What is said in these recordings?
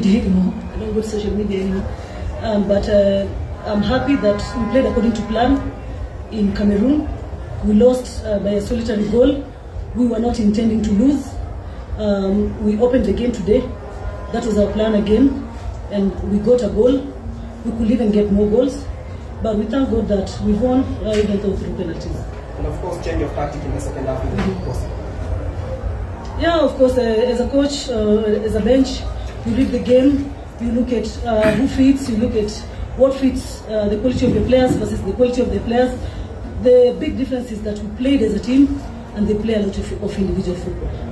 media anymore. I don't go to social media anymore. Um, but uh, I'm happy that we played according to plan in Cameroon. We lost uh, by a solitary goal. We were not intending to lose. Um, we opened the game today. That was our plan again. And we got a goal. We could even get more goals. But we thank God that we won, uh, even though through penalties. And of course, change of tactic in the second half is possible. Yeah, of course, uh, as a coach, uh, as a bench, you read the game, you look at uh, who fits, you look at what fits uh, the quality of the players versus the quality of the players. The big difference is that we played as a team and they play a lot of, of individual football.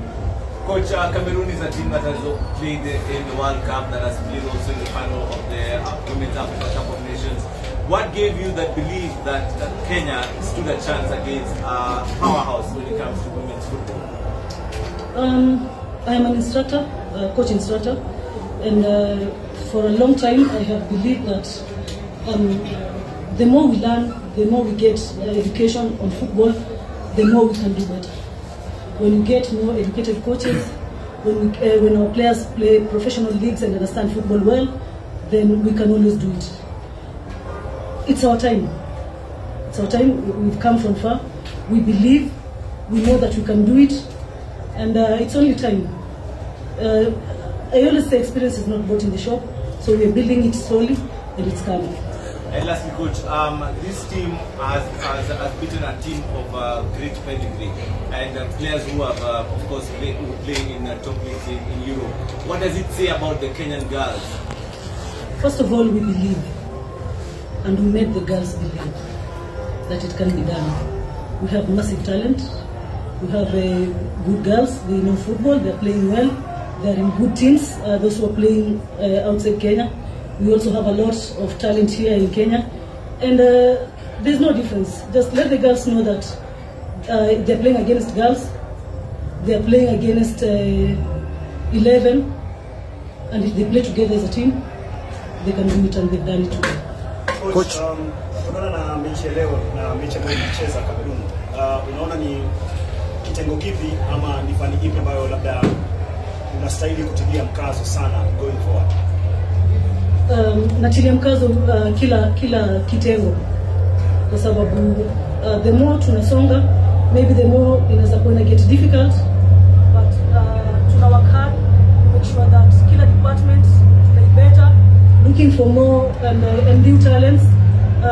Coach, uh, Cameroon is a team that has played in the World Cup, that has played also in the final of the Women's Africa Cup of Nations. What gave you that belief that, that Kenya stood a chance against a powerhouse when it comes to women's football? Um, I am an instructor, a coach instructor, and uh, for a long time I have believed that um, the more we learn, the more we get uh, education on football, the more we can do better. When we get more educated coaches, when, we, uh, when our players play professional leagues and understand football well, then we can always do it. It's our time. It's our time. We've come from far. We believe. We know that we can do it, and uh, it's only time. Uh, I always say experience is not bought in the shop, so we are building it slowly, and it's coming. And lastly, coach, um, this team has, has, has beaten a team of uh, great pedigree and uh, players who have, uh, of course, play, who play in uh, top leagues in, in Europe. What does it say about the Kenyan girls? First of all, we believe, and we made the girls believe that it can be done. We have massive talent. We have uh, good girls. They know football. They're playing well. They're in good teams. Uh, those who are playing uh, outside Kenya. We also have a lot of talent here in Kenya, and uh, there's no difference. Just let the girls know that uh, they're playing against girls. They're playing against uh, 11, and if they play together as a team, they can do it, and they've done it today. Coach, Coach. um, kutokana na mechi leo na mechi ambayo imecheza Cameroon, uh, unaona ni kitengo kipi ama ni fani ipi ambayo labda unastahili kutilia mkazo sana going forward? um, natilia mkazo uh, kila kila kitengo. Kwa sababu uh, the more tunasonga maybe the more inaweza kuwa ina get difficult but uh, tuna work hard make sure that kila department tunai better looking for more and, uh, and new talents.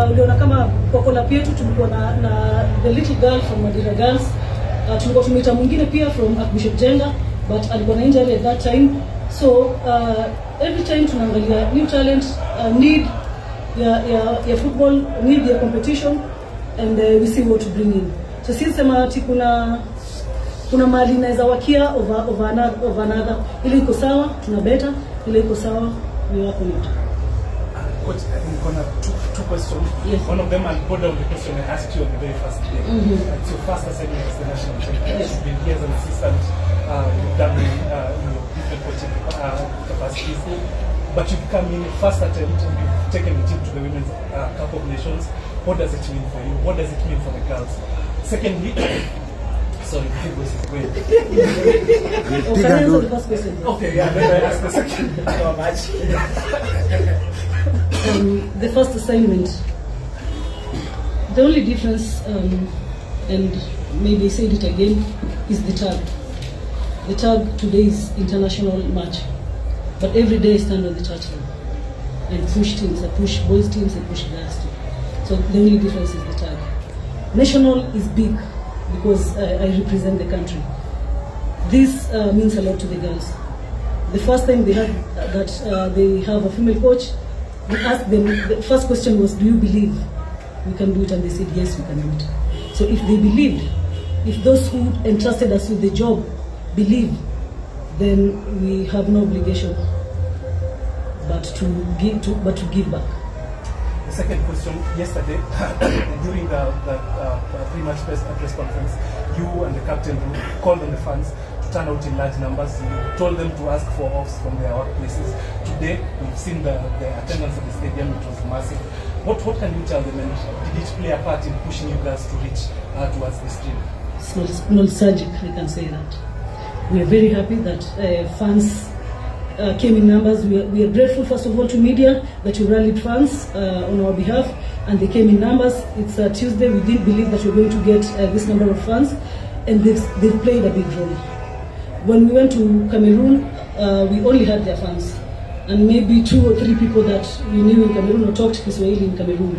Uh, uliona kama kwa collab yetu tulikuwa na, na the little girl from Madira Girls. Uh, tulikuwa tumeita mwingine pia from Archbishop Jenga but alikuwa na injury at that time so uh, every time tunaangalia new talent uh, need ya, ya, ya football need ya competition and uh, we see what to bring in so si sema ati kuna kuna mali inaweza wakia over, over, another, over another ile iko sawa tuna beta ile iko sawa we work on it Coach, I think gonna two, two questions. Yes. One of them I'll go down the question I asked you on the very first day. Mm -hmm. It's your first assignment as the national champion. Yes. You've been here as an assistant. Uh, you've done uh, you know, different coaching uh, capacities. But you've come in first attempt and you've taken the team to the Women's uh, Cup of Nations. What does it mean for you? What does it mean for the girls? Secondly, sorry, the voice is going. Oh, can I answer the first question Okay, yeah, then I ask the second. How much? um, the first assignment. The only difference, um, and maybe I said it again, is the tag. The tag today is international match, but every day I stand on the touchline and push teams. I push boys teams, I push girls teams. So the only difference is the tag. National is big because uh, I represent the country. This uh, means a lot to the girls. The first time they had that uh, they have a female coach, we asked them. The first question was, "Do you believe we can do it?" And they said, "Yes, we can do it." So if they believed, if those who entrusted us with the job believe, then we have no obligation but to give to but to give back. The second question, yesterday, during the, the uh, pre-match press, press conference, you and the captain called on the fans to turn out in large numbers. You told them to ask for offs from their workplaces. Today, we've seen the, the attendance at the stadium, it was massive. What, what can you tell them and did it play a part in pushing you guys to reach uh, towards this dream? It's not nostalgic, I can say that. We are very happy that uh, fans uh, came in numbers. We are, we are grateful, first of all, to media that you rallied fans uh, on our behalf, and they came in numbers. It's uh, Tuesday. We didn't believe that we were going to get uh, this number of fans, and they've, they've played a big role. When we went to Cameroon, uh, we only had their fans and maybe two or three people that we knew in Cameroon or talked to Kiswahili in Cameroon.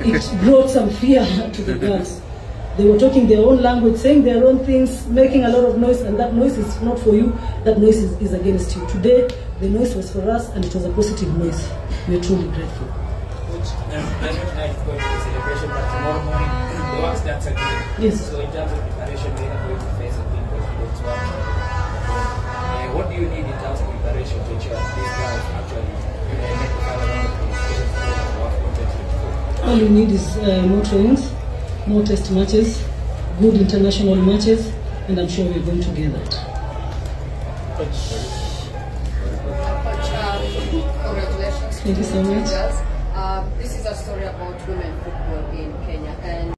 It brought some fear to the girls. They were talking their own language, saying their own things, making a lot of noise, and that noise is not for you, that noise is, is against you. Today, the noise was for us, and it was a positive noise. We are truly grateful. Coach, um, I know tonight is going to be celebration, but tomorrow morning the work starts again. Yes. So in terms of preparation, we are going to face a big confidence work. Uh, what do you need in terms of preparation to ensure these guys actually make the final of qualification for the World Cup 2024? All you need is uh, more trainings, more test matches, good international matches, and I'm sure we're going to get that. Congratulations Thank you so much. Um, this is a story about women football in Kenya, and